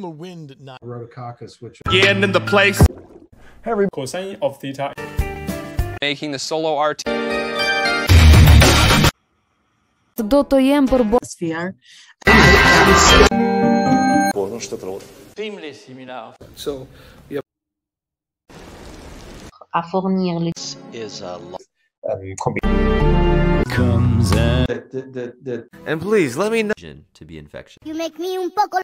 from a wind knife. Rotococcus, which Again in the place. cosine of theta making the solo art До το jem për sphere. À lot fournir les And please let me know to be infection. You make me un poco